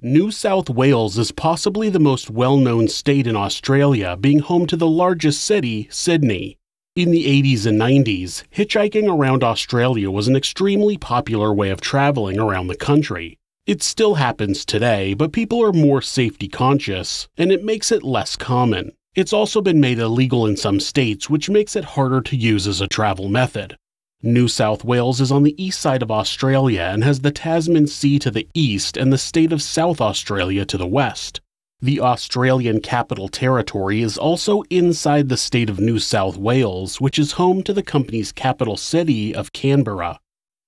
New South Wales is possibly the most well known state in Australia, being home to the largest city, Sydney. In the 80s and 90s, hitchhiking around Australia was an extremely popular way of traveling around the country. It still happens today, but people are more safety conscious, and it makes it less common. It's also been made illegal in some states, which makes it harder to use as a travel method. New South Wales is on the east side of Australia and has the Tasman Sea to the east and the state of South Australia to the west. The Australian Capital Territory is also inside the state of New South Wales, which is home to the company's capital city of Canberra.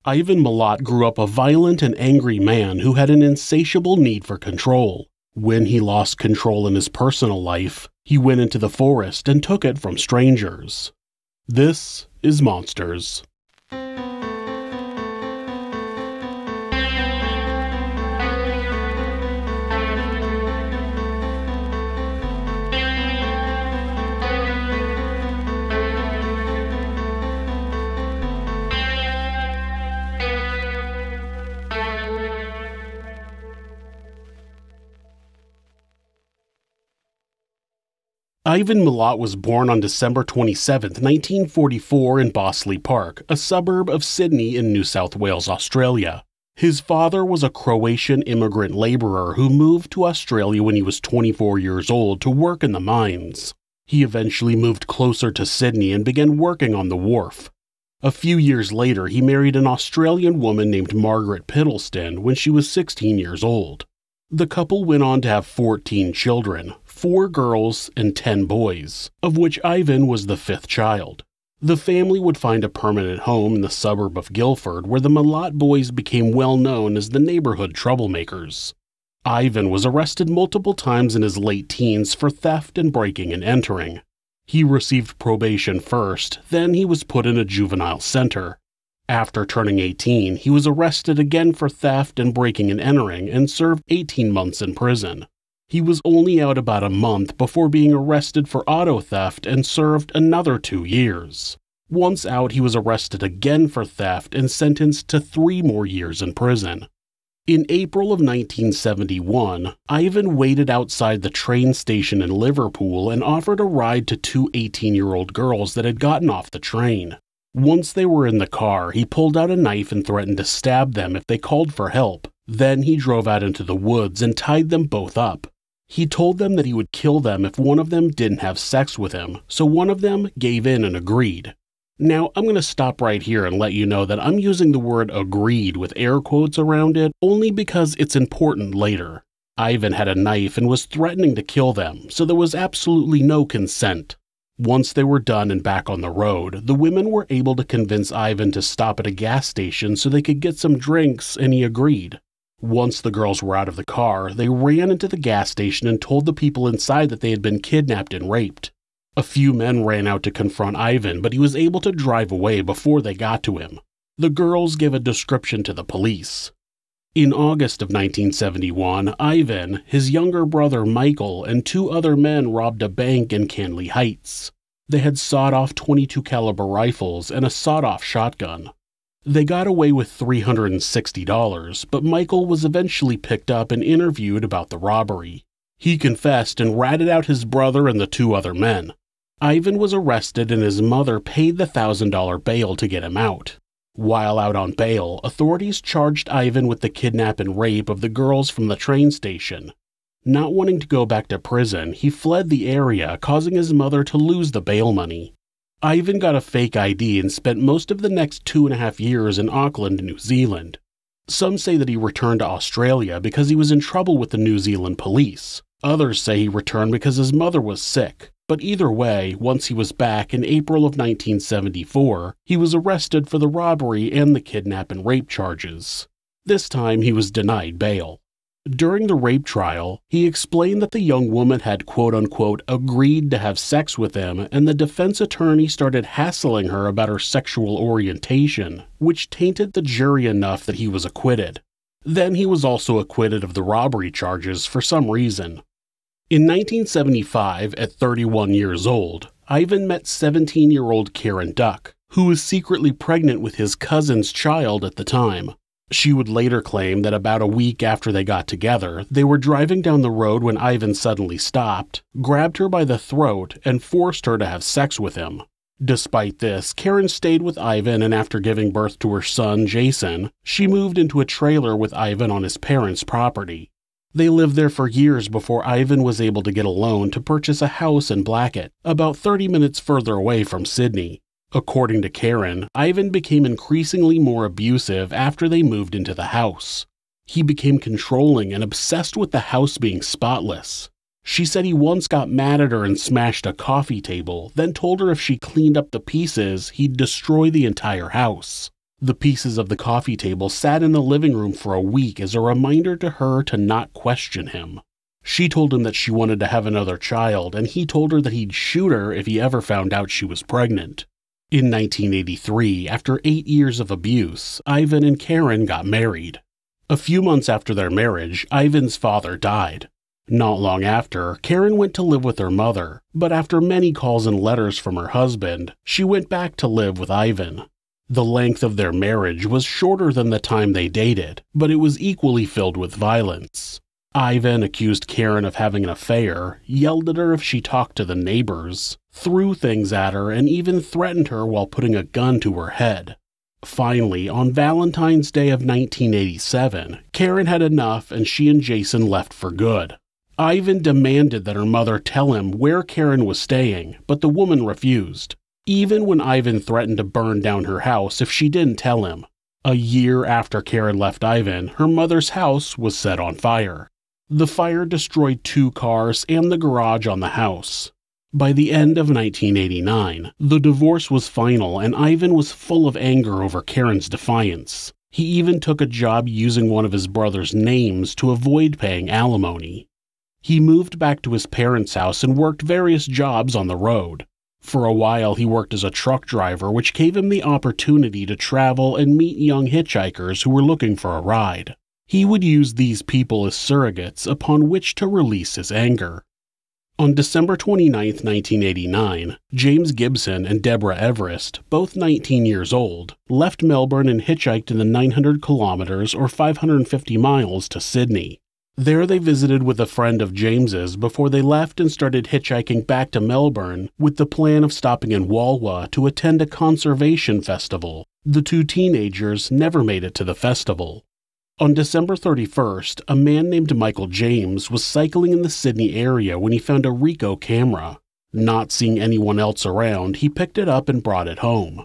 Ivan Milat grew up a violent and angry man who had an insatiable need for control. When he lost control in his personal life, he went into the forest and took it from strangers. This is Monsters. Ivan Milat was born on December 27, 1944, in Bossley Park, a suburb of Sydney in New South Wales, Australia. His father was a Croatian immigrant laborer who moved to Australia when he was 24 years old to work in the mines. He eventually moved closer to Sydney and began working on the wharf. A few years later, he married an Australian woman named Margaret Piddleston when she was 16 years old. The couple went on to have 14 children, four girls and 10 boys, of which Ivan was the fifth child. The family would find a permanent home in the suburb of Guildford, where the Milat boys became well known as the neighborhood troublemakers. Ivan was arrested multiple times in his late teens for theft and breaking and entering. He received probation first, then he was put in a juvenile center. After turning 18, he was arrested again for theft and breaking and entering and served 18 months in prison. He was only out about a month before being arrested for auto theft and served another two years. Once out, he was arrested again for theft and sentenced to three more years in prison. In April of 1971, Ivan waited outside the train station in Liverpool and offered a ride to two 18 year old girls that had gotten off the train. Once they were in the car, he pulled out a knife and threatened to stab them if they called for help. Then he drove out into the woods and tied them both up. He told them that he would kill them if one of them didn't have sex with him, so one of them gave in and agreed. Now, I'm going to stop right here and let you know that I'm using the word agreed with air quotes around it only because it's important later. Ivan had a knife and was threatening to kill them, so there was absolutely no consent. Once they were done and back on the road, the women were able to convince Ivan to stop at a gas station so they could get some drinks, and he agreed. Once the girls were out of the car, they ran into the gas station and told the people inside that they had been kidnapped and raped. A few men ran out to confront Ivan, but he was able to drive away before they got to him. The girls gave a description to the police. In August of 1971, Ivan, his younger brother Michael, and two other men robbed a bank in Canley Heights. They had sawed-off 22 caliber rifles and a sawed-off shotgun. They got away with $360, but Michael was eventually picked up and interviewed about the robbery. He confessed and ratted out his brother and the two other men. Ivan was arrested and his mother paid the $1,000 bail to get him out. While out on bail, authorities charged Ivan with the kidnap and rape of the girls from the train station. Not wanting to go back to prison, he fled the area, causing his mother to lose the bail money. Ivan got a fake ID and spent most of the next two and a half years in Auckland, New Zealand. Some say that he returned to Australia because he was in trouble with the New Zealand police. Others say he returned because his mother was sick. But either way, once he was back in April of 1974, he was arrested for the robbery and the kidnap and rape charges. This time he was denied bail. During the rape trial, he explained that the young woman had quote unquote agreed to have sex with him, and the defense attorney started hassling her about her sexual orientation, which tainted the jury enough that he was acquitted. Then he was also acquitted of the robbery charges for some reason. In 1975, at 31 years old, Ivan met 17 year old Karen Duck, who was secretly pregnant with his cousin's child at the time. She would later claim that about a week after they got together, they were driving down the road when Ivan suddenly stopped, grabbed her by the throat, and forced her to have sex with him. Despite this, Karen stayed with Ivan, and after giving birth to her son, Jason, she moved into a trailer with Ivan on his parents' property. They lived there for years before Ivan was able to get a loan to purchase a house in Blackett, about 30 minutes further away from Sydney. According to Karen, Ivan became increasingly more abusive after they moved into the house. He became controlling and obsessed with the house being spotless. She said he once got mad at her and smashed a coffee table, then told her if she cleaned up the pieces, he'd destroy the entire house. The pieces of the coffee table sat in the living room for a week as a reminder to her to not question him. She told him that she wanted to have another child, and he told her that he'd shoot her if he ever found out she was pregnant. In 1983, after eight years of abuse, Ivan and Karen got married. A few months after their marriage, Ivan's father died. Not long after, Karen went to live with her mother, but after many calls and letters from her husband, she went back to live with Ivan. The length of their marriage was shorter than the time they dated, but it was equally filled with violence. Ivan accused Karen of having an affair, yelled at her if she talked to the neighbors, threw things at her, and even threatened her while putting a gun to her head. Finally, on Valentine's Day of 1987, Karen had enough and she and Jason left for good. Ivan demanded that her mother tell him where Karen was staying, but the woman refused, even when Ivan threatened to burn down her house if she didn't tell him. A year after Karen left Ivan, her mother's house was set on fire. The fire destroyed two cars and the garage on the house. By the end of 1989, the divorce was final and Ivan was full of anger over Karen's defiance. He even took a job using one of his brother's names to avoid paying alimony. He moved back to his parents' house and worked various jobs on the road. For a while, he worked as a truck driver, which gave him the opportunity to travel and meet young hitchhikers who were looking for a ride. He would use these people as surrogates upon which to release his anger. On December 29, 1989, James Gibson and Deborah Everest, both 19 years old, left Melbourne and hitchhiked in the 900 kilometers or 550 miles to Sydney. There they visited with a friend of James's before they left and started hitchhiking back to Melbourne with the plan of stopping in Walwa to attend a conservation festival. The two teenagers never made it to the festival. On December 31st, a man named Michael James was cycling in the Sydney area when he found a Ricoh camera. Not seeing anyone else around, he picked it up and brought it home.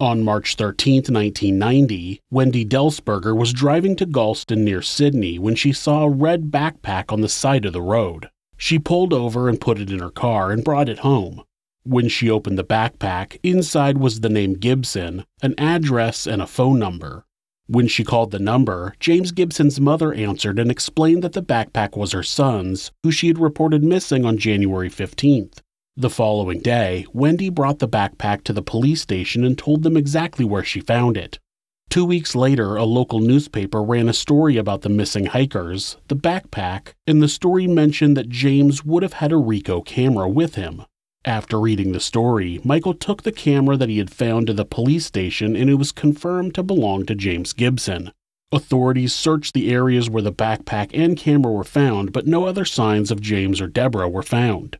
On March 13, 1990, Wendy Delsberger was driving to Galston near Sydney when she saw a red backpack on the side of the road. She pulled over and put it in her car and brought it home. When she opened the backpack, inside was the name Gibson, an address, and a phone number. When she called the number, James Gibson's mother answered and explained that the backpack was her son's, who she had reported missing on January 15th. The following day, Wendy brought the backpack to the police station and told them exactly where she found it. Two weeks later, a local newspaper ran a story about the missing hikers, the backpack, and the story mentioned that James would have had a Ricoh camera with him. After reading the story, Michael took the camera that he had found to the police station and it was confirmed to belong to James Gibson. Authorities searched the areas where the backpack and camera were found, but no other signs of James or Deborah were found.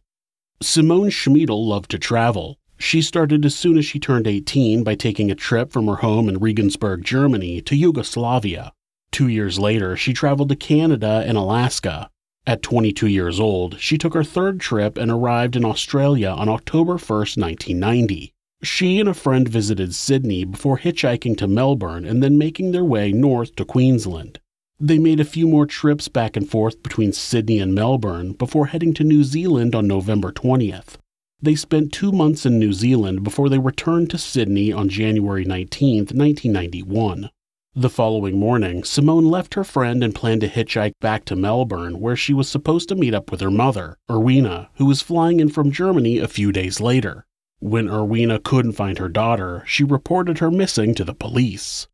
Simone Schmidl loved to travel. She started as soon as she turned 18 by taking a trip from her home in Regensburg, Germany to Yugoslavia. Two years later, she traveled to Canada and Alaska. At 22 years old, she took her third trip and arrived in Australia on October 1, 1990. She and a friend visited Sydney before hitchhiking to Melbourne and then making their way north to Queensland. They made a few more trips back and forth between Sydney and Melbourne before heading to New Zealand on November 20th. They spent two months in New Zealand before they returned to Sydney on January 19, 1991. The following morning, Simone left her friend and planned to hitchhike back to Melbourne, where she was supposed to meet up with her mother, Erwina, who was flying in from Germany a few days later. When Erwina couldn't find her daughter, she reported her missing to the police.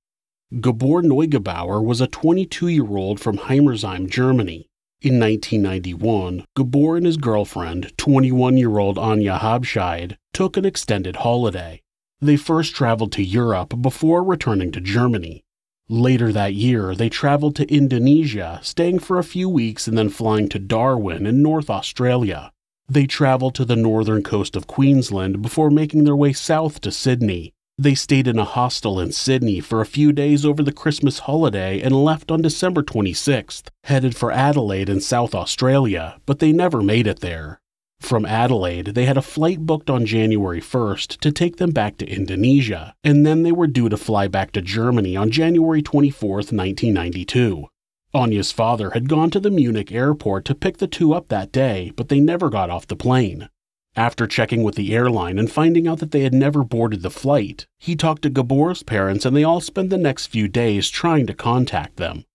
Gabor Neugebauer was a 22 year old from Heimersheim, Germany. In 1991, Gabor and his girlfriend, 21 year old Anya Habschied, took an extended holiday. They first traveled to Europe before returning to Germany. Later that year, they traveled to Indonesia, staying for a few weeks and then flying to Darwin in North Australia. They traveled to the northern coast of Queensland before making their way south to Sydney. They stayed in a hostel in Sydney for a few days over the Christmas holiday and left on December 26th, headed for Adelaide in South Australia, but they never made it there. From Adelaide, they had a flight booked on January 1st to take them back to Indonesia, and then they were due to fly back to Germany on January 24th, 1992. Anya's father had gone to the Munich airport to pick the two up that day, but they never got off the plane. After checking with the airline and finding out that they had never boarded the flight, he talked to Gabor's parents and they all spent the next few days trying to contact them.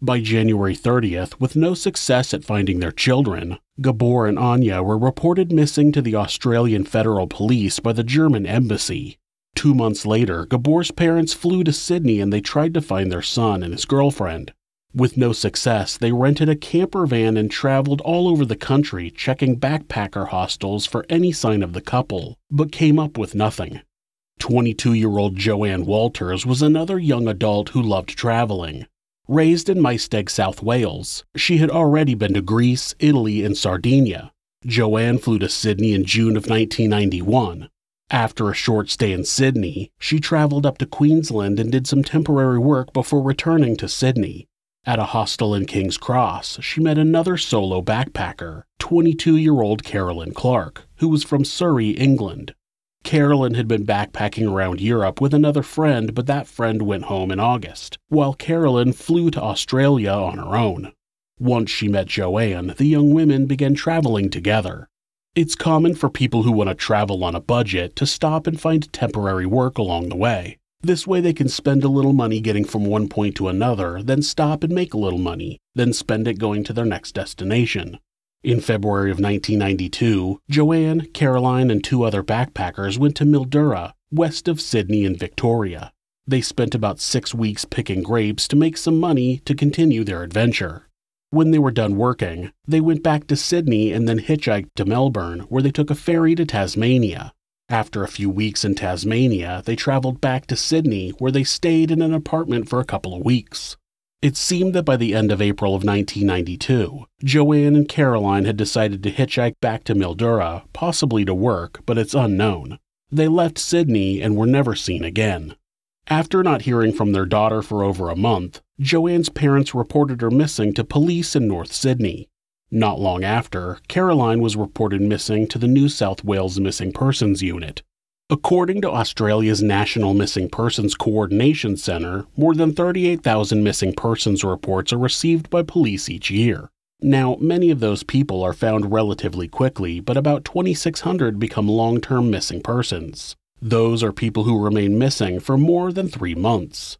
By January 30th, with no success at finding their children, Gabor and Anya were reported missing to the Australian Federal Police by the German embassy. Two months later, Gabor's parents flew to Sydney and they tried to find their son and his girlfriend. With no success, they rented a camper van and traveled all over the country checking backpacker hostels for any sign of the couple, but came up with nothing. 22 year old Joanne Walters was another young adult who loved traveling. Raised in Maesteg, South Wales, she had already been to Greece, Italy, and Sardinia. Joanne flew to Sydney in June of 1991. After a short stay in Sydney, she traveled up to Queensland and did some temporary work before returning to Sydney. At a hostel in King's Cross, she met another solo backpacker, 22 year old Carolyn Clarke, who was from Surrey, England. Carolyn had been backpacking around Europe with another friend, but that friend went home in August, while Carolyn flew to Australia on her own. Once she met Joanne, the young women began traveling together. It's common for people who want to travel on a budget to stop and find temporary work along the way. This way, they can spend a little money getting from one point to another, then stop and make a little money, then spend it going to their next destination. In February of 1992, Joanne, Caroline, and two other backpackers went to Mildura, west of Sydney and Victoria. They spent about six weeks picking grapes to make some money to continue their adventure. When they were done working, they went back to Sydney and then hitchhiked to Melbourne, where they took a ferry to Tasmania. After a few weeks in Tasmania, they traveled back to Sydney, where they stayed in an apartment for a couple of weeks. It seemed that by the end of April of 1992, Joanne and Caroline had decided to hitchhike back to Mildura, possibly to work, but it's unknown. They left Sydney and were never seen again. After not hearing from their daughter for over a month, Joanne's parents reported her missing to police in North Sydney. Not long after, Caroline was reported missing to the New South Wales Missing Persons Unit. According to Australia's National Missing Persons Coordination Centre, more than 38,000 missing persons reports are received by police each year. Now, many of those people are found relatively quickly, but about 2,600 become long term missing persons. Those are people who remain missing for more than three months.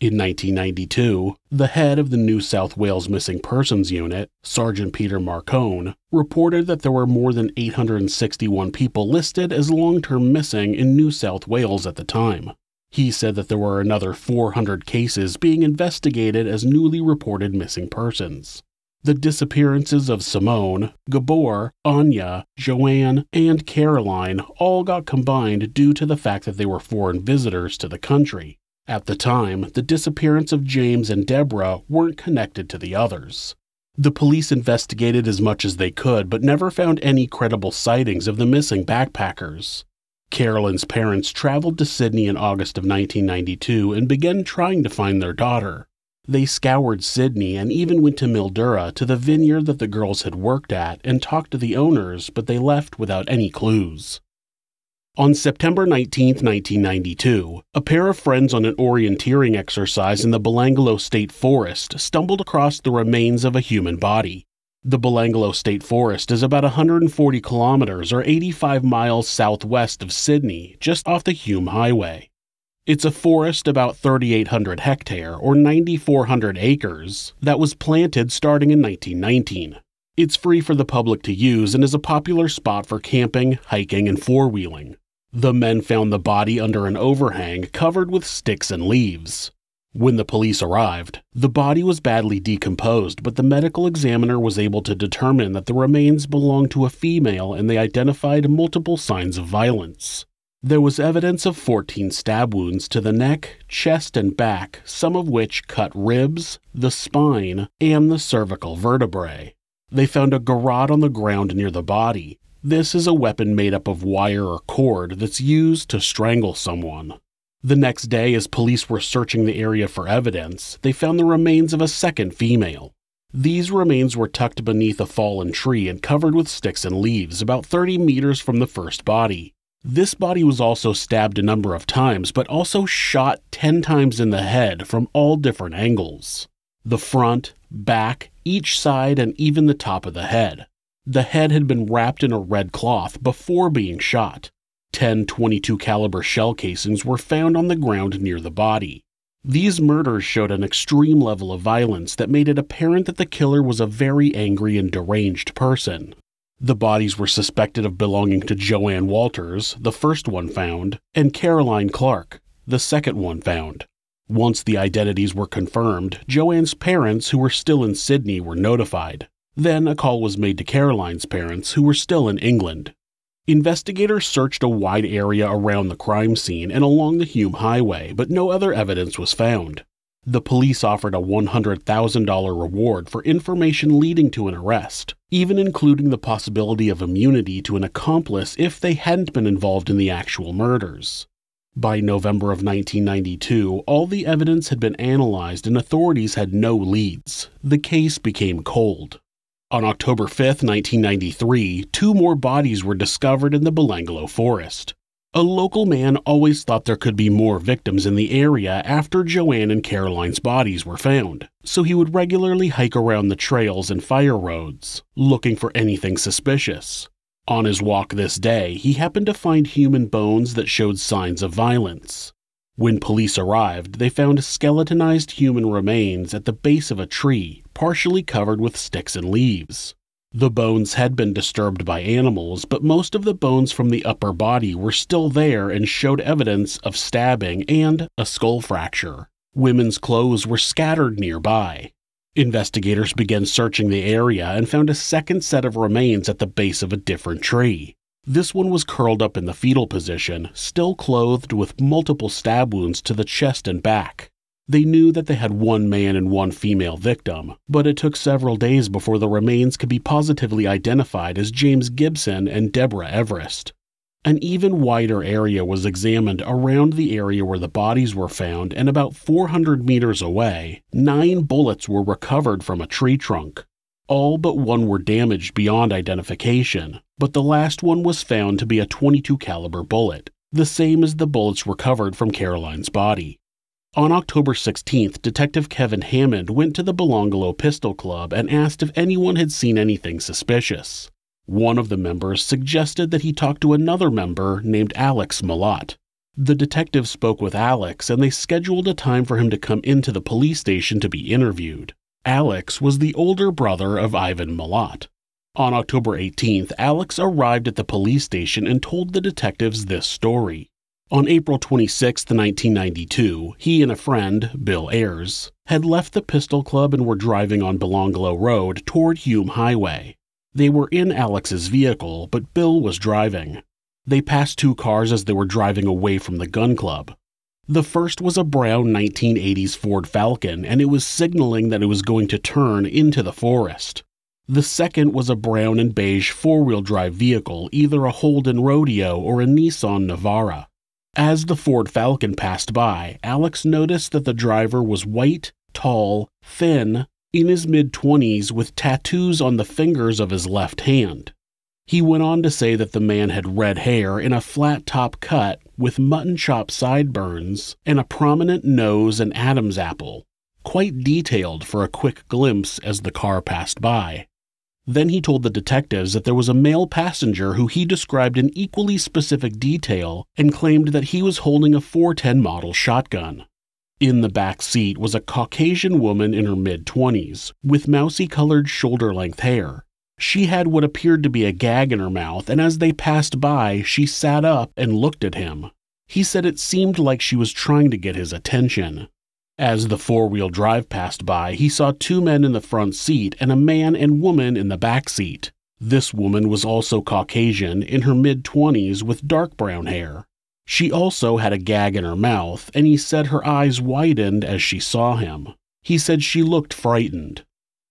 In 1992, the head of the New South Wales Missing Persons Unit, Sergeant Peter Marcone, reported that there were more than 861 people listed as long term missing in New South Wales at the time. He said that there were another 400 cases being investigated as newly reported missing persons. The disappearances of Simone, Gabor, Anya, Joanne, and Caroline all got combined due to the fact that they were foreign visitors to the country at the time, the disappearance of James and Deborah weren't connected to the others. The police investigated as much as they could, but never found any credible sightings of the missing backpackers. Carolyn's parents traveled to Sydney in August of 1992 and began trying to find their daughter. They scoured Sydney and even went to Mildura to the vineyard that the girls had worked at and talked to the owners, but they left without any clues. On September 19, 1992, a pair of friends on an orienteering exercise in the Belanglo State Forest stumbled across the remains of a human body. The Belanglo State Forest is about 140 kilometers or 85 miles southwest of Sydney, just off the Hume Highway. It's a forest about 3,800 hectare or 9,400 acres that was planted starting in 1919. It's free for the public to use and is a popular spot for camping, hiking, and four wheeling. The men found the body under an overhang covered with sticks and leaves. When the police arrived, the body was badly decomposed, but the medical examiner was able to determine that the remains belonged to a female and they identified multiple signs of violence. There was evidence of 14 stab wounds to the neck, chest, and back, some of which cut ribs, the spine, and the cervical vertebrae. They found a garrote on the ground near the body. This is a weapon made up of wire or cord that's used to strangle someone. The next day, as police were searching the area for evidence, they found the remains of a second female. These remains were tucked beneath a fallen tree and covered with sticks and leaves, about 30 meters from the first body. This body was also stabbed a number of times, but also shot 10 times in the head from all different angles the front, back, each side, and even the top of the head. The head had been wrapped in a red cloth before being shot. 10 22 caliber shell casings were found on the ground near the body. These murders showed an extreme level of violence that made it apparent that the killer was a very angry and deranged person. The bodies were suspected of belonging to Joanne Walters, the first one found, and Caroline Clarke, the second one found. Once the identities were confirmed, Joanne's parents, who were still in Sydney, were notified. Then a call was made to Caroline's parents, who were still in England. Investigators searched a wide area around the crime scene and along the Hume Highway, but no other evidence was found. The police offered a $100,000 reward for information leading to an arrest, even including the possibility of immunity to an accomplice if they hadn't been involved in the actual murders. By November of 1992, all the evidence had been analyzed and authorities had no leads. The case became cold. On October 5, 1993, two more bodies were discovered in the Belanglo forest. A local man always thought there could be more victims in the area after Joanne and Caroline's bodies were found, so he would regularly hike around the trails and fire roads, looking for anything suspicious. On his walk this day, he happened to find human bones that showed signs of violence. When police arrived, they found skeletonized human remains at the base of a tree, partially covered with sticks and leaves. The bones had been disturbed by animals, but most of the bones from the upper body were still there and showed evidence of stabbing and a skull fracture. Women's clothes were scattered nearby. Investigators began searching the area and found a second set of remains at the base of a different tree. This one was curled up in the fetal position, still clothed with multiple stab wounds to the chest and back. They knew that they had one man and one female victim, but it took several days before the remains could be positively identified as James Gibson and Deborah Everest. An even wider area was examined around the area where the bodies were found, and about 400 meters away, nine bullets were recovered from a tree trunk. All but one were damaged beyond identification, but the last one was found to be a 22 caliber bullet, the same as the bullets recovered from Caroline's body. On October 16th, Detective Kevin Hammond went to the Belanglo Pistol Club and asked if anyone had seen anything suspicious. One of the members suggested that he talk to another member named Alex Milat. The detective spoke with Alex and they scheduled a time for him to come into the police station to be interviewed. Alex was the older brother of Ivan Milat. On October 18th, Alex arrived at the police station and told the detectives this story. On April 26, 1992, he and a friend, Bill Ayers, had left the Pistol Club and were driving on Belanglo Road toward Hume Highway. They were in Alex's vehicle, but Bill was driving. They passed two cars as they were driving away from the gun club. The first was a brown 1980s Ford Falcon, and it was signaling that it was going to turn into the forest. The second was a brown and beige four wheel drive vehicle, either a Holden Rodeo or a Nissan Navara. As the Ford Falcon passed by, Alex noticed that the driver was white, tall, thin, in his mid 20s with tattoos on the fingers of his left hand. He went on to say that the man had red hair in a flat top cut with mutton chop sideburns and a prominent nose and Adam's apple, quite detailed for a quick glimpse as the car passed by. Then he told the detectives that there was a male passenger who he described in equally specific detail and claimed that he was holding a 410 model shotgun. In the back seat was a Caucasian woman in her mid 20s, with mousy colored shoulder length hair. She had what appeared to be a gag in her mouth, and as they passed by, she sat up and looked at him. He said it seemed like she was trying to get his attention. As the four wheel drive passed by, he saw two men in the front seat and a man and woman in the back seat. This woman was also Caucasian, in her mid 20s, with dark brown hair. She also had a gag in her mouth, and he said her eyes widened as she saw him. He said she looked frightened.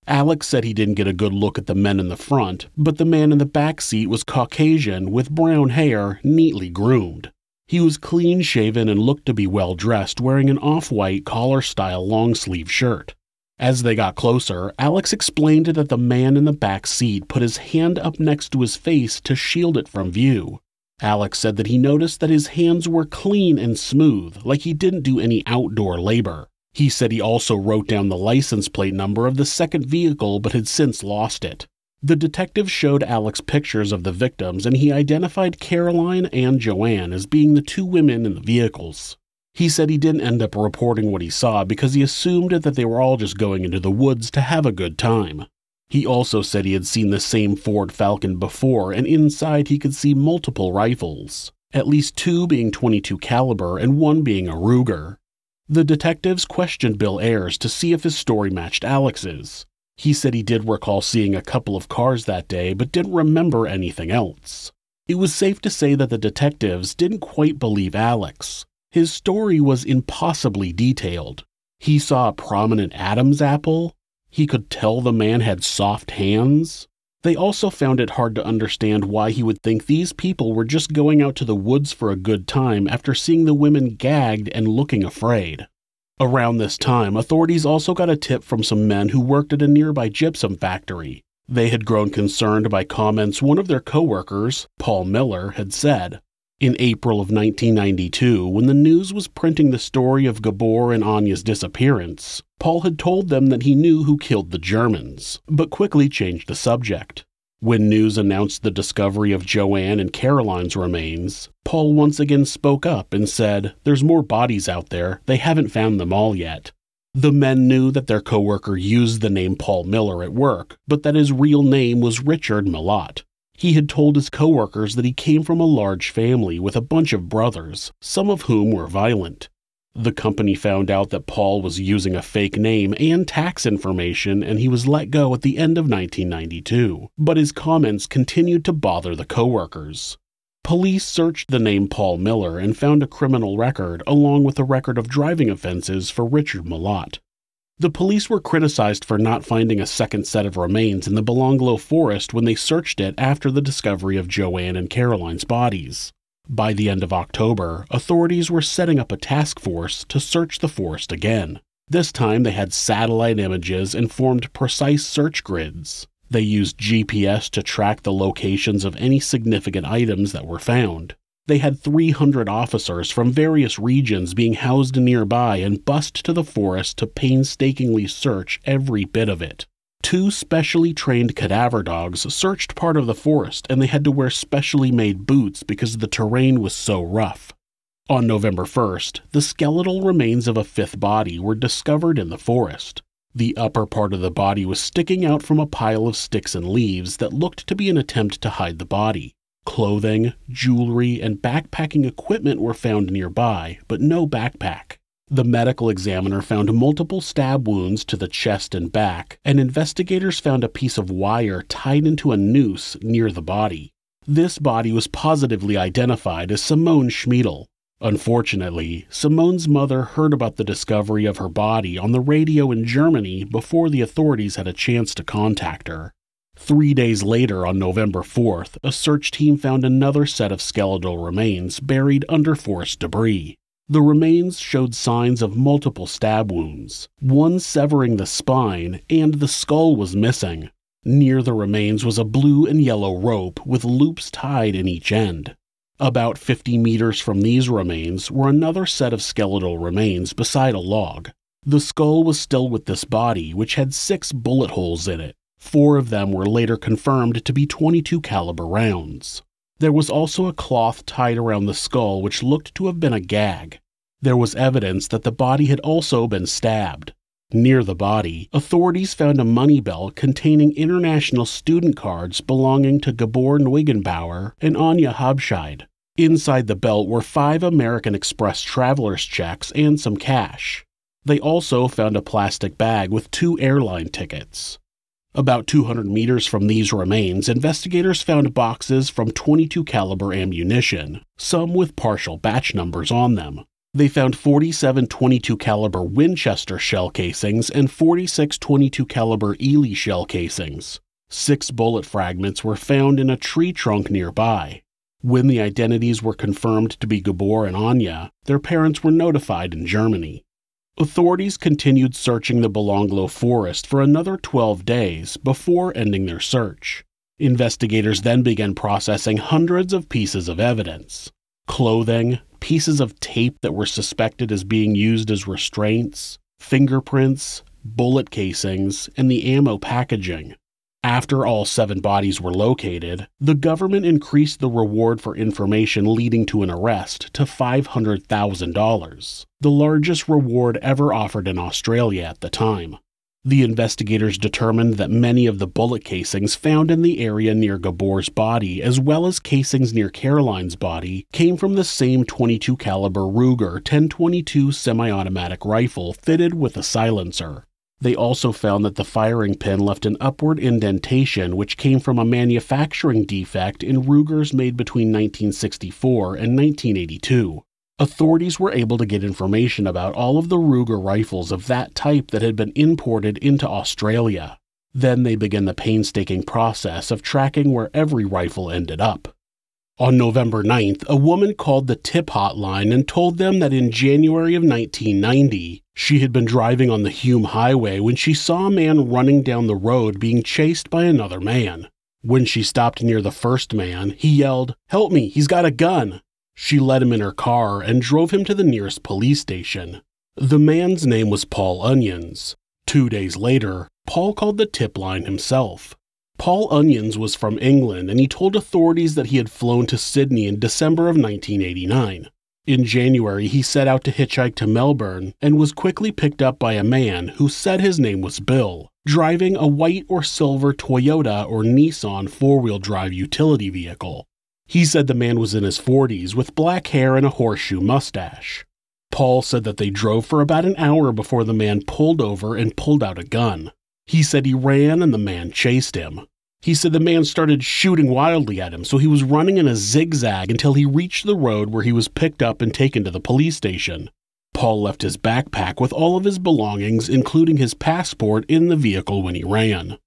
Alex said he didn't get a good look at the men in the front, but the man in the back seat was Caucasian with brown hair, neatly groomed. He was clean shaven and looked to be well dressed, wearing an off white collar style long sleeve shirt. As they got closer, Alex explained that the man in the back seat put his hand up next to his face to shield it from view. Alex said that he noticed that his hands were clean and smooth, like he didn't do any outdoor labor. He said he also wrote down the license plate number of the second vehicle but had since lost it. The detective showed Alex pictures of the victims and he identified Caroline and Joanne as being the two women in the vehicles. He said he didn't end up reporting what he saw because he assumed that they were all just going into the woods to have a good time. He also said he had seen the same Ford Falcon before and inside he could see multiple rifles, at least two being 22 caliber and one being a Ruger. The detectives questioned Bill Ayers to see if his story matched Alex's. He said he did recall seeing a couple of cars that day, but didn't remember anything else. It was safe to say that the detectives didn't quite believe Alex. His story was impossibly detailed. He saw a prominent Adam's apple. He could tell the man had soft hands. They also found it hard to understand why he would think these people were just going out to the woods for a good time after seeing the women gagged and looking afraid. Around this time, authorities also got a tip from some men who worked at a nearby gypsum factory. They had grown concerned by comments one of their coworkers, Paul Miller, had said. In April of 1992, when the news was printing the story of Gabor and Anya's disappearance, Paul had told them that he knew who killed the Germans, but quickly changed the subject. When news announced the discovery of Joanne and Caroline's remains, Paul once again spoke up and said, There's more bodies out there, they haven't found them all yet. The men knew that their coworker used the name Paul Miller at work, but that his real name was Richard Milat. He had told his coworkers that he came from a large family with a bunch of brothers, some of whom were violent. The company found out that Paul was using a fake name and tax information, and he was let go at the end of 1992. But his comments continued to bother the coworkers. Police searched the name Paul Miller and found a criminal record along with a record of driving offenses for Richard Milat. The police were criticized for not finding a second set of remains in the Belanglo forest when they searched it after the discovery of Joanne and Caroline's bodies. By the end of October, authorities were setting up a task force to search the forest again. This time they had satellite images and formed precise search grids. They used GPS to track the locations of any significant items that were found. They had 300 officers from various regions being housed nearby and bussed to the forest to painstakingly search every bit of it. Two specially trained cadaver dogs searched part of the forest and they had to wear specially made boots because the terrain was so rough. On November 1st, the skeletal remains of a fifth body were discovered in the forest. The upper part of the body was sticking out from a pile of sticks and leaves that looked to be an attempt to hide the body. Clothing, jewelry, and backpacking equipment were found nearby, but no backpack. The medical examiner found multiple stab wounds to the chest and back, and investigators found a piece of wire tied into a noose near the body. This body was positively identified as Simone Schmidl. Unfortunately, Simone's mother heard about the discovery of her body on the radio in Germany before the authorities had a chance to contact her. Three days later, on November 4th, a search team found another set of skeletal remains buried under forest debris. The remains showed signs of multiple stab wounds, one severing the spine, and the skull was missing. Near the remains was a blue and yellow rope with loops tied in each end. About 50 meters from these remains were another set of skeletal remains beside a log. The skull was still with this body, which had six bullet holes in it. Four of them were later confirmed to be 22 caliber rounds. There was also a cloth tied around the skull which looked to have been a gag. There was evidence that the body had also been stabbed. Near the body, authorities found a money belt containing international student cards belonging to Gabor Neugebauer and Anya Habschied. Inside the belt were five American Express traveler's checks and some cash. They also found a plastic bag with two airline tickets. About 200 meters from these remains, investigators found boxes from 22 caliber ammunition, some with partial batch numbers on them. They found 47 22 caliber Winchester shell casings and 46 22 caliber Eley shell casings. Six bullet fragments were found in a tree trunk nearby. When the identities were confirmed to be Gabor and Anya, their parents were notified in Germany. Authorities continued searching the Belanglo forest for another 12 days before ending their search. Investigators then began processing hundreds of pieces of evidence clothing, pieces of tape that were suspected as being used as restraints, fingerprints, bullet casings, and the ammo packaging. After all seven bodies were located, the government increased the reward for information leading to an arrest to $500,000, the largest reward ever offered in Australia at the time. The investigators determined that many of the bullet casings found in the area near Gabor's body, as well as casings near Caroline's body, came from the same 22 caliber Ruger 1022 semi-automatic rifle fitted with a silencer. They also found that the firing pin left an upward indentation which came from a manufacturing defect in Rugers made between 1964 and 1982. Authorities were able to get information about all of the Ruger rifles of that type that had been imported into Australia. Then they began the painstaking process of tracking where every rifle ended up. On November 9th, a woman called the tip hotline and told them that in January of 1990, she had been driving on the Hume Highway when she saw a man running down the road being chased by another man. When she stopped near the first man, he yelled, Help me, he's got a gun. She led him in her car and drove him to the nearest police station. The man's name was Paul Onions. Two days later, Paul called the tip line himself. Paul Onions was from England and he told authorities that he had flown to Sydney in December of 1989. In January, he set out to hitchhike to Melbourne and was quickly picked up by a man who said his name was Bill, driving a white or silver Toyota or Nissan four wheel drive utility vehicle. He said the man was in his 40s with black hair and a horseshoe mustache. Paul said that they drove for about an hour before the man pulled over and pulled out a gun. He said he ran and the man chased him. He said the man started shooting wildly at him, so he was running in a zigzag until he reached the road where he was picked up and taken to the police station. Paul left his backpack with all of his belongings, including his passport, in the vehicle when he ran.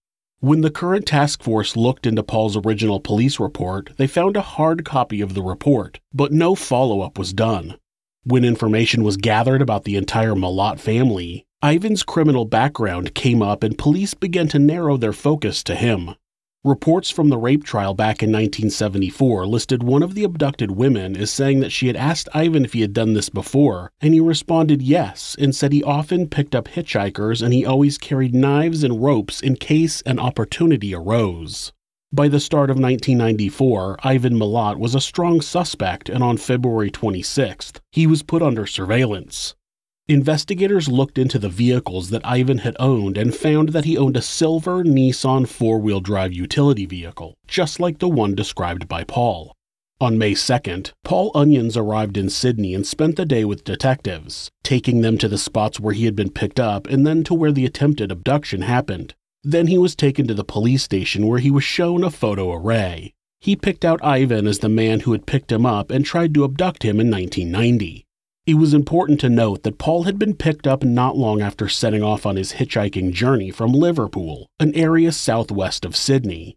When the current task force looked into Paul's original police report, they found a hard copy of the report, but no follow up was done. When information was gathered about the entire Milat family, Ivan's criminal background came up and police began to narrow their focus to him. Reports from the rape trial back in 1974 listed one of the abducted women as saying that she had asked Ivan if he had done this before, and he responded yes and said he often picked up hitchhikers and he always carried knives and ropes in case an opportunity arose. By the start of 1994, Ivan Milat was a strong suspect, and on February 26th, he was put under surveillance. Investigators looked into the vehicles that Ivan had owned and found that he owned a silver Nissan four wheel drive utility vehicle, just like the one described by Paul. On May 2nd, Paul Onions arrived in Sydney and spent the day with detectives, taking them to the spots where he had been picked up and then to where the attempted abduction happened. Then he was taken to the police station where he was shown a photo array. He picked out Ivan as the man who had picked him up and tried to abduct him in 1990. It was important to note that Paul had been picked up not long after setting off on his hitchhiking journey from Liverpool, an area southwest of Sydney.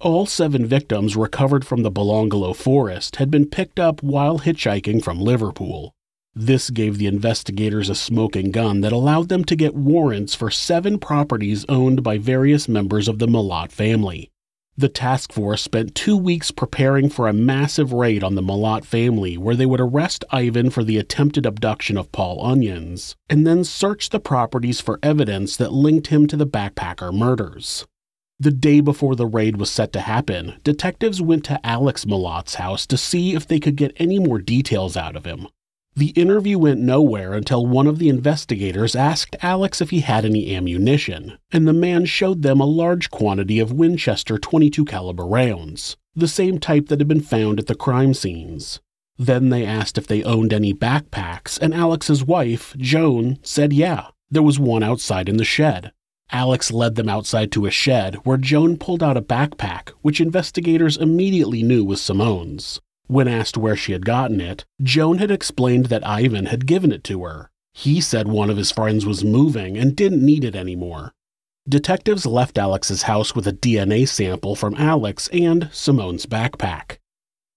All seven victims recovered from the Belanglo forest had been picked up while hitchhiking from Liverpool. This gave the investigators a smoking gun that allowed them to get warrants for seven properties owned by various members of the Milat family. The task force spent two weeks preparing for a massive raid on the Milat family where they would arrest Ivan for the attempted abduction of Paul Onions, and then search the properties for evidence that linked him to the backpacker murders. The day before the raid was set to happen, detectives went to Alex Milat's house to see if they could get any more details out of him. The interview went nowhere until one of the investigators asked Alex if he had any ammunition, and the man showed them a large quantity of Winchester 22 caliber rounds, the same type that had been found at the crime scenes. Then they asked if they owned any backpacks, and Alex's wife, Joan, said yeah, there was one outside in the shed. Alex led them outside to a shed where Joan pulled out a backpack, which investigators immediately knew was Simone's. When asked where she had gotten it, Joan had explained that Ivan had given it to her. He said one of his friends was moving and didn't need it anymore. Detectives left Alex's house with a DNA sample from Alex and Simone's backpack.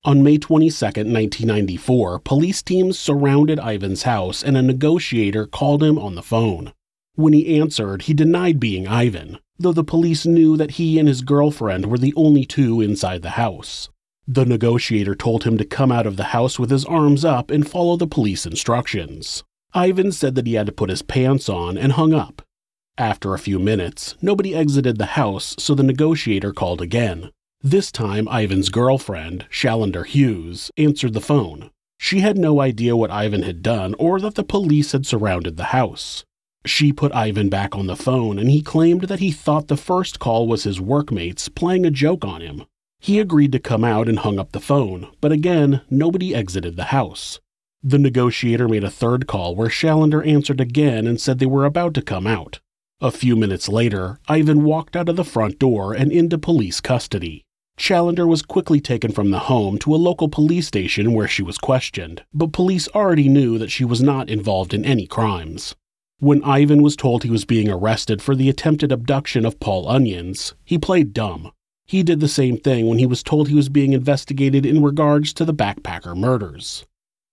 On May 22, 1994, police teams surrounded Ivan's house and a negotiator called him on the phone. When he answered, he denied being Ivan, though the police knew that he and his girlfriend were the only two inside the house. The negotiator told him to come out of the house with his arms up and follow the police instructions. Ivan said that he had to put his pants on and hung up. After a few minutes, nobody exited the house, so the negotiator called again. This time, Ivan's girlfriend, Chalinder Hughes, answered the phone. She had no idea what Ivan had done or that the police had surrounded the house. She put Ivan back on the phone and he claimed that he thought the first call was his workmates playing a joke on him. He agreed to come out and hung up the phone, but again, nobody exited the house. The negotiator made a third call where Chalinder answered again and said they were about to come out. A few minutes later, Ivan walked out of the front door and into police custody. Chalinder was quickly taken from the home to a local police station where she was questioned, but police already knew that she was not involved in any crimes. When Ivan was told he was being arrested for the attempted abduction of Paul Onions, he played dumb. He did the same thing when he was told he was being investigated in regards to the backpacker murders.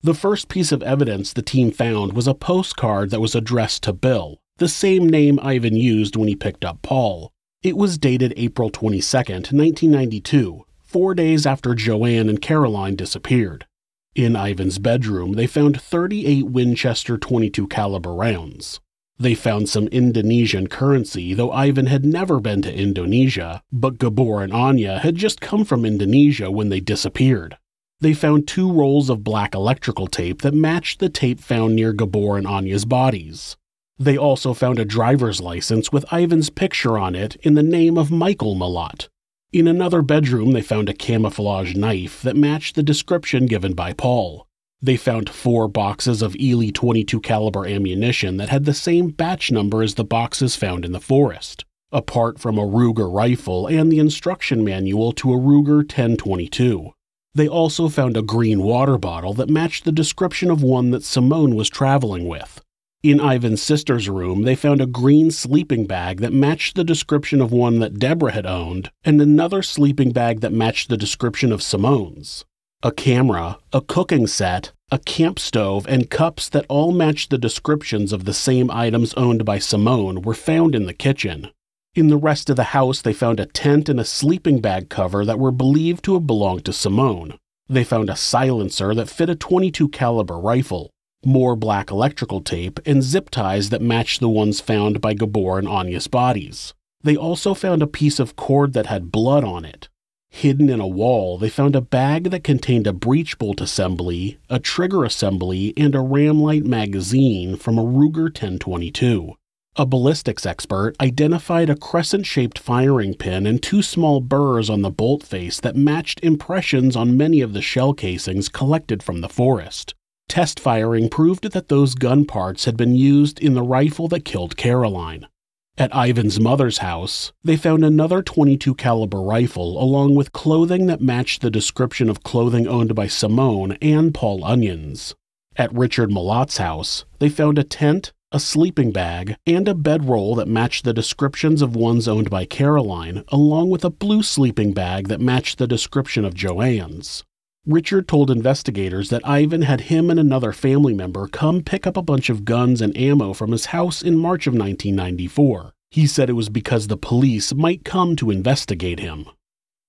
The first piece of evidence the team found was a postcard that was addressed to Bill, the same name Ivan used when he picked up Paul, it was dated April 22, 1992, four days after Joanne and Caroline disappeared. In Ivan's bedroom, they found 38 Winchester 22 caliber rounds. They found some Indonesian currency, though Ivan had never been to Indonesia, but Gabor and Anja had just come from Indonesia when they disappeared. They found two rolls of black electrical tape that matched the tape found near Gabor and Anja's bodies. They also found a driver's license with Ivan's picture on it in the name of Michael Milat. In another bedroom, they found a camouflage knife that matched the description given by Paul. They found four boxes of Eley 22 caliber ammunition that had the same batch number as the boxes found in the forest, apart from a Ruger rifle and the instruction manual to a Ruger 1022. They also found a green water bottle that matched the description of one that Simone was traveling with. In Ivan's sister's room, they found a green sleeping bag that matched the description of one that Deborah had owned, and another sleeping bag that matched the description of Simone's. A camera, a cooking set, a camp stove, and cups that all matched the descriptions of the same items owned by Simone were found in the kitchen. In the rest of the house, they found a tent and a sleeping bag cover that were believed to have belonged to Simone. They found a silencer that fit a 22 caliber rifle, more black electrical tape, and zip ties that matched the ones found by Gabor and Anja's bodies. They also found a piece of cord that had blood on it. Hidden in a wall, they found a bag that contained a breech bolt assembly, a trigger assembly, and a Ram-Line magazine from a Ruger 1022. A ballistics expert identified a crescent shaped firing pin and two small burrs on the bolt face that matched impressions on many of the shell casings collected from the forest. Test firing proved that those gun parts had been used in the rifle that killed Caroline. At Ivan's mother's house, they found another 22 caliber rifle along with clothing that matched the description of clothing owned by Simone and Paul Onions. At Richard Milat's house, they found a tent, a sleeping bag, and a bedroll that matched the descriptions of ones owned by Caroline, along with a blue sleeping bag that matched the description of Joanne's. Richard told investigators that Ivan had him and another family member come pick up a bunch of guns and ammo from his house in March of 1994. He said it was because the police might come to investigate him.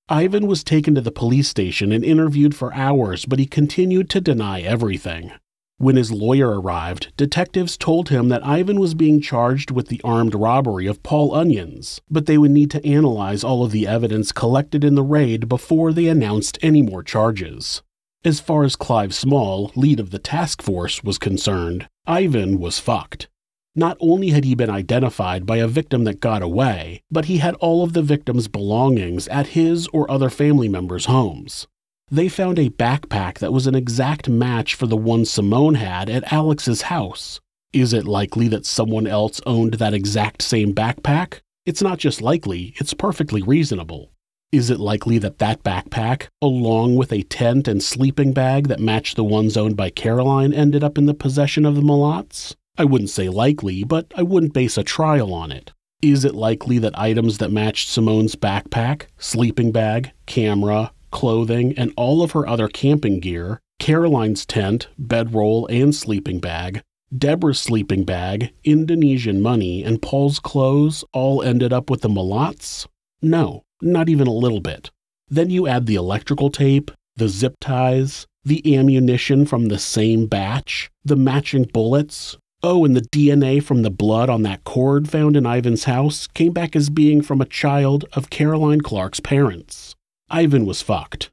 Ivan was taken to the police station and interviewed for hours, but he continued to deny everything. When his lawyer arrived, detectives told him that Ivan was being charged with the armed robbery of Paul Onions, but they would need to analyze all of the evidence collected in the raid before they announced any more charges. As far as Clive Small, lead of the task force, was concerned, Ivan was fucked. Not only had he been identified by a victim that got away, but he had all of the victim's belongings at his or other family members' homes they found a backpack that was an exact match for the one Simone had at Alex's house. Is it likely that someone else owned that exact same backpack? It's not just likely, it's perfectly reasonable. Is it likely that that backpack, along with a tent and sleeping bag that matched the ones owned by Caroline, ended up in the possession of the Milats? I wouldn't say likely, but I wouldn't base a trial on it. Is it likely that items that matched Simone's backpack, sleeping bag, camera, clothing, and all of her other camping gear, Caroline's tent, bedroll, and sleeping bag, Deborah's sleeping bag, Indonesian money, and Paul's clothes all ended up with the Milats? No not even a little bit. Then you add the electrical tape, the zip ties, the ammunition from the same batch, the matching bullets. Oh, and the DNA from the blood on that cord found in Ivan's house came back as being from a child of Caroline Clarke's parents. Ivan was fucked.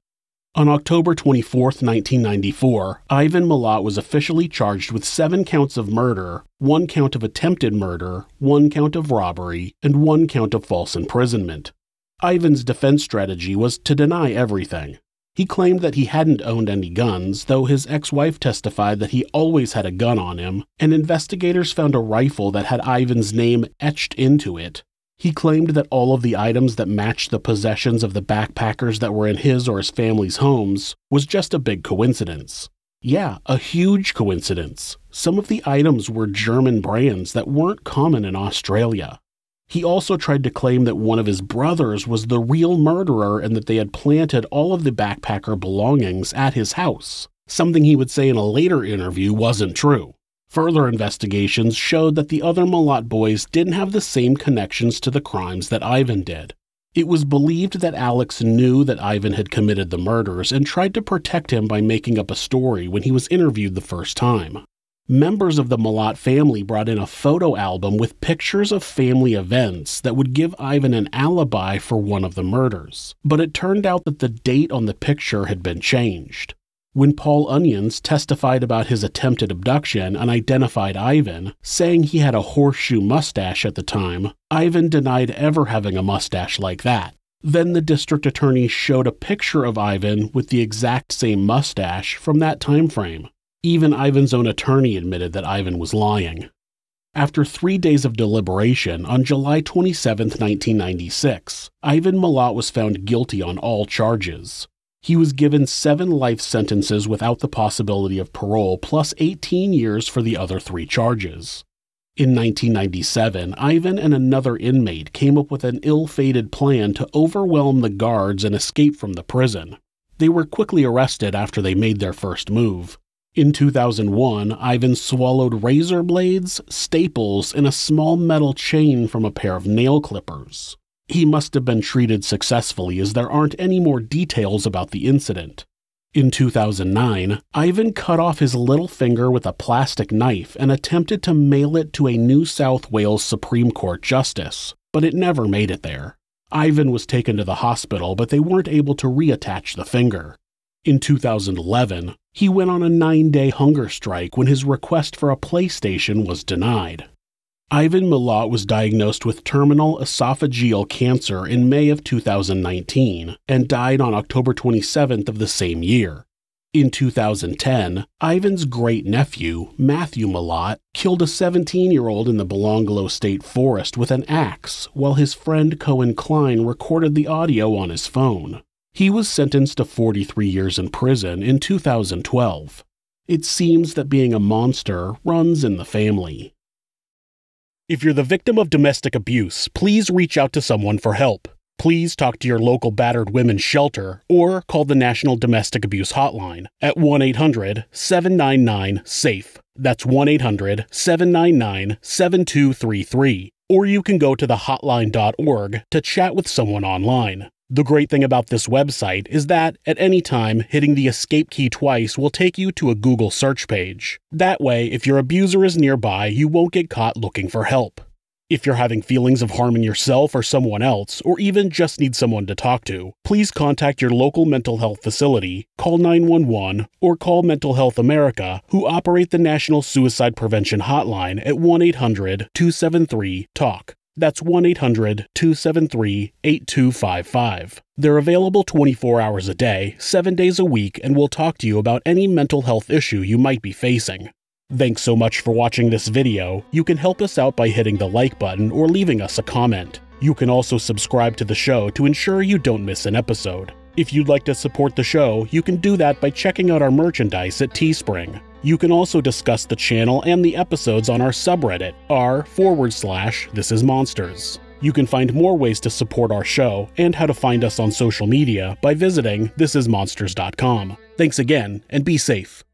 On October 24, 1994, Ivan Milat was officially charged with seven counts of murder, one count of attempted murder, one count of robbery, and one count of false imprisonment. Ivan's defense strategy was to deny everything. He claimed that he hadn't owned any guns, though his ex wife testified that he always had a gun on him, and investigators found a rifle that had Ivan's name etched into it. He claimed that all of the items that matched the possessions of the backpackers that were in his or his family's homes was just a big coincidence. Yeah, a huge coincidence. Some of the items were German brands that weren't common in Australia. He also tried to claim that one of his brothers was the real murderer and that they had planted all of the backpacker belongings at his house, something he would say in a later interview wasn't true. Further investigations showed that the other Milat boys didn't have the same connections to the crimes that Ivan did. It was believed that Alex knew that Ivan had committed the murders and tried to protect him by making up a story when he was interviewed the first time members of the Milat family brought in a photo album with pictures of family events that would give Ivan an alibi for one of the murders. But it turned out that the date on the picture had been changed. When Paul Onions testified about his attempted abduction and identified Ivan, saying he had a horseshoe mustache at the time, Ivan denied ever having a mustache like that. Then the district attorney showed a picture of Ivan with the exact same mustache from that time frame. Even Ivan's own attorney admitted that Ivan was lying. After three days of deliberation, on July 27, 1996, Ivan Milat was found guilty on all charges. He was given seven life sentences without the possibility of parole, plus 18 years for the other three charges. In 1997, Ivan and another inmate came up with an ill fated plan to overwhelm the guards and escape from the prison. They were quickly arrested after they made their first move. In 2001, Ivan swallowed razor blades, staples, and a small metal chain from a pair of nail clippers. He must have been treated successfully as there aren't any more details about the incident. In 2009, Ivan cut off his little finger with a plastic knife and attempted to mail it to a New South Wales Supreme Court justice, but it never made it there. Ivan was taken to the hospital, but they weren't able to reattach the finger. In 2011, he went on a nine day hunger strike when his request for a PlayStation was denied. Ivan Milat was diagnosed with terminal esophageal cancer in May of 2019 and died on October 27th of the same year. In 2010, Ivan's great nephew, Matthew Milat, killed a 17 year old in the Belanglo State Forest with an axe while his friend Cohen Klein recorded the audio on his phone. He was sentenced to 43 years in prison in 2012. It seems that being a monster runs in the family. If you're the victim of domestic abuse, please reach out to someone for help. Please talk to your local battered women's shelter or call the National Domestic Abuse Hotline at 1 800 799 SAFE. That's 1 800 799 7233. Or you can go to thehotline.org to chat with someone online. The great thing about this website is that, at any time, hitting the escape key twice will take you to a Google search page. That way, if your abuser is nearby, you won't get caught looking for help. If you're having feelings of harming yourself or someone else, or even just need someone to talk to, please contact your local mental health facility, call 911, or call Mental Health America, who operate the National Suicide Prevention Hotline at 1 800 273 TALK. That's 1 800 273 8255. They're available 24 hours a day, 7 days a week, and will talk to you about any mental health issue you might be facing. Thanks so much for watching this video. You can help us out by hitting the like button or leaving us a comment. You can also subscribe to the show to ensure you don't miss an episode. If you'd like to support the show, you can do that by checking out our merchandise at Teespring. You can also discuss the channel and the episodes on our subreddit, r forward slash this is monsters. You can find more ways to support our show and how to find us on social media by visiting thisismonsters.com. Thanks again, and be safe.